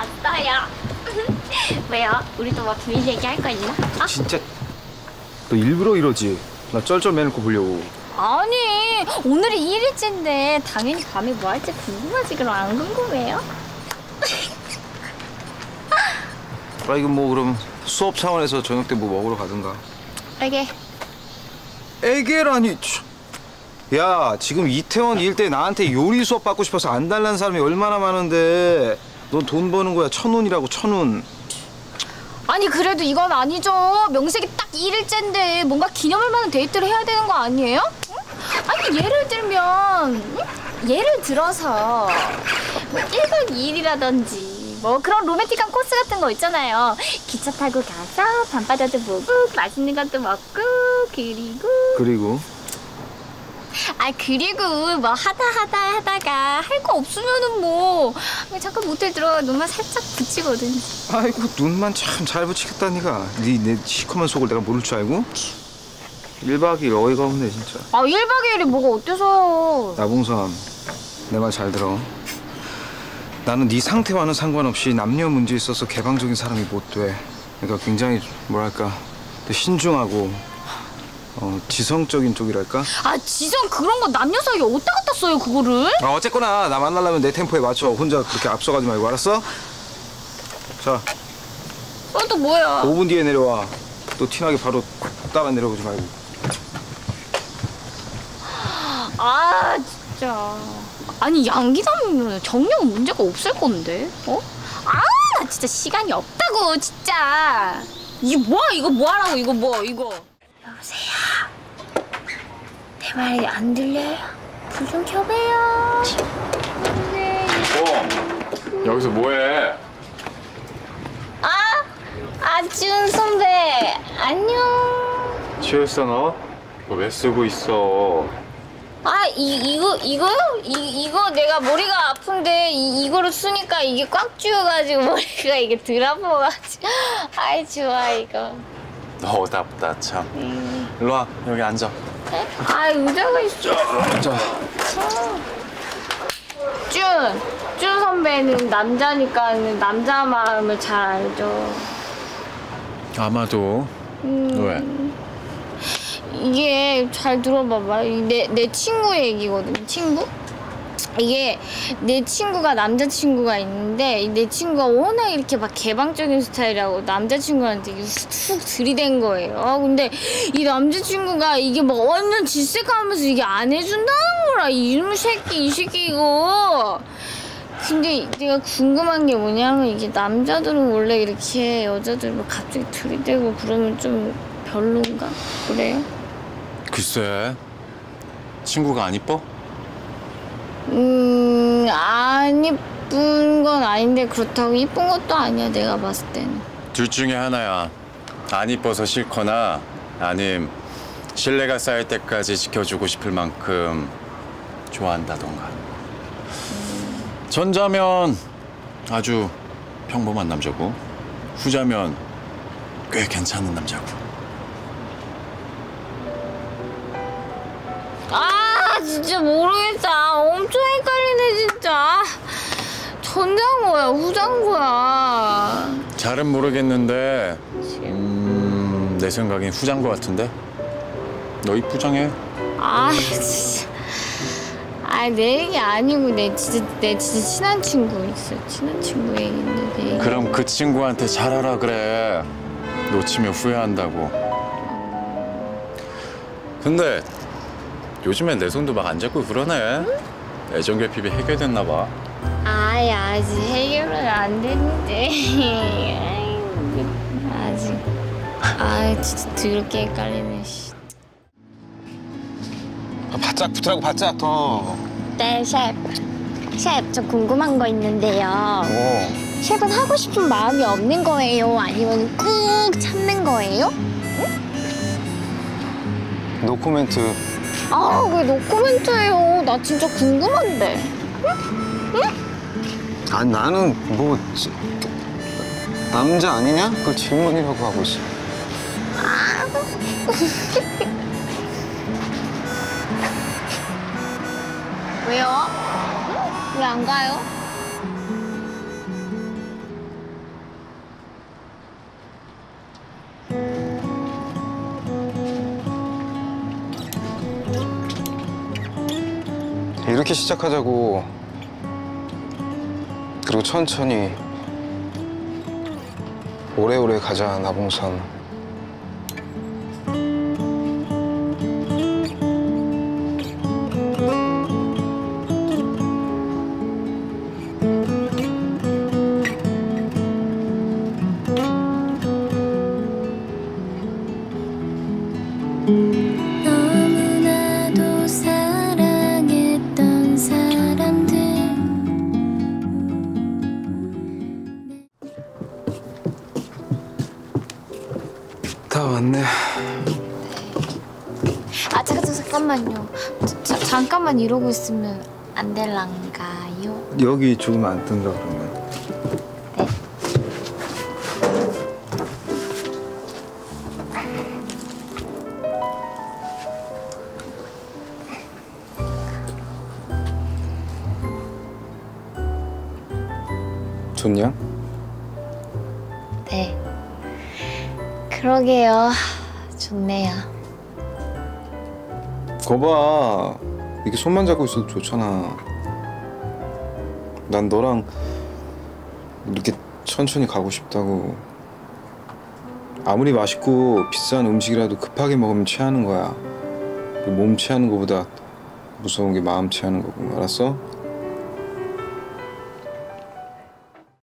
왔어요. 왜요? 우리도 뭐 비밀 얘기할 거 있나? 아? 진짜 너 일부러 이러지? 나 쩔쩔 매놓고 보려고 아니 오늘이 1일째인데 당연히 밤에 뭐 할지 궁금하지 그럼 안 궁금해요? 아 이거 뭐 그럼 수업 차원에서 저녁 때 뭐 먹으러 가든가 알게 애게라니 참. 야 지금 이태원 일대 나한테 요리 수업 받고 싶어서 안 달라는 사람이 얼마나 많은데 넌 돈 버는 거야 천 원이라고 천원 아니 그래도 이건 아니죠 명색이 딱 1일째인데 뭔가 기념할 만한 데이트를 해야 되는 거 아니에요? 응? 아니 예를 들면 응? 예를 들어서 뭐 1박 2일이라든지 뭐 그런 로맨틱한 코스 같은 거 있잖아요 기차 타고 가서 밤바다도 보고 맛있는 것도 먹고 그리고 그리고 아 그리고 뭐 하다 하다 하다가 할 거 없으면은 뭐 잠깐 모텔 들어가 눈만 살짝 붙이거든. 아이고 눈만 참 잘 붙이겠다 니가 니내 시커먼 속을 내가 모를 줄 알고? 1박 2일 어이가 없네 진짜. 아 1박 2일이 뭐가 어때서요? 나봉선 내 말 잘 들어. 나는 네 상태와는 상관없이 남녀 문제에 있어서 개방적인 사람이 못 돼. 그러니까 굉장히 뭐랄까 또 신중하고 어, 지성적인 쪽이랄까? 아 지성 그런 거 남녀 사이에 어디다 갖다 써요 그거를? 아, 어쨌거나 나 만나려면 내 템포에 맞춰 혼자 그렇게 앞서가지 말고 알았어? 자. 어또 뭐야? 5분 뒤에 내려와. 또 티나게 바로 따라 내려오지 말고. 아 진짜. 아니 양기담이면 정령 문제가 없을 건데 어? 아나 진짜 시간이 없다고 진짜. 이게 뭐야? 이거 뭐하라고? 이거 뭐 이거. 여보세요 내 말이 안 들려요? 불좀 켜봐요 네. 어, 여기서 뭐해? 아 아지훈 선배 안녕 취했어 너? 너왜 쓰고 있어? 아, 이, 이거, 이거요? 이, 이거 내가 머리가 아픈데, 이, 이거를 쓰니까 이게 꽉 쥐어가지고 머리가 이게 드라퍼가지고. 아이, 좋아, 이거. 너답다 참. 일로 와 여기 앉아. 에? 아, 의자가 있어. 앉아. 준! 준 선배는 남자니까 남자 마음을 잘 알죠. 아마도 왜? 이게 잘 들어봐봐. 내, 내 친구 얘기거든. 친구? 이게 내 친구가 남자친구가 있는데 내 친구가 워낙 이렇게 막 개방적인 스타일이라고 남자친구한테 툭 들이댄 거예요. 아, 근데 이 남자친구가 이게 막 완전 질색하면서 이게 안 해준다는 거라. 이놈 새끼, 이 새끼 이거. 근데 내가 궁금한 게 뭐냐면 이게 남자들은 원래 이렇게 여자들 뭐 갑자기 들이대고 그러면 좀 별론가? 그래요? 글쎄 친구가 안 이뻐? 음, 안 이쁜 건 아닌데 그렇다고 이쁜 것도 아니야 내가 봤을 때는. 둘 중에 하나야. 안 이뻐서 싫거나 아님 신뢰가 쌓일 때까지 지켜주고 싶을 만큼 좋아한다던가. 전자면 아주 평범한 남자고 후자면 꽤 괜찮은 남자고. 아 진짜 모르겠다. 엄청 헷갈리네 진짜. 전장거야 후장거야. 잘은 모르겠는데 음, 내 생각엔 것 같은데 너 이쁘장해 아 진짜. 아내 얘기 아니고 내 진짜 내 진짜 친한 친구 있어. 친한 친구 얘기인데 내 얘기. 그럼 그 친구한테 잘하라 그래 놓치면 후회한다고 근데 요즘엔 내 손도 막 안 잡고 그러네. 애정 결핍이 해결됐나 봐. 아이 아직 해결은 안 됐는데. 아직. 아 진짜 더럽게 헷갈리네 씨. 아, 바짝 붙으라고 바짝 더. 네 셰프. 셰프 저 궁금한 거 있는데요. 어. 셰프는 하고 싶은 마음이 없는 거예요? 아니면 꾹 참는 거예요? 노코멘트 아 왜 노코멘트예요 나 진짜 궁금한데 아 나는 뭐 지- 남자 아니냐? 그걸 질문이라고 하고 있어 왜요? 왜 안 가요? 가볍게 시작하자고. 그리고 천천히 오래오래 가자 나봉선. 다 왔네. 아 잠깐 잠깐, 잠깐만요. 자, 자, 잠깐만 이러고 있으면 안 될란가요? 여기 조금 안 뜬다 그러면. 네. 좋냐? 그러게요. 좋네요. 거봐. 이렇게 손만 잡고 있어도 좋잖아. 난 너랑 이렇게 천천히 가고 싶다고. 아무리 맛있고 비싼 음식이라도 급하게 먹으면 취하는 거야. 몸 취하는 것보다 무서운 게 마음 취하는 거고. 알았어?